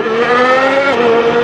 Yeah.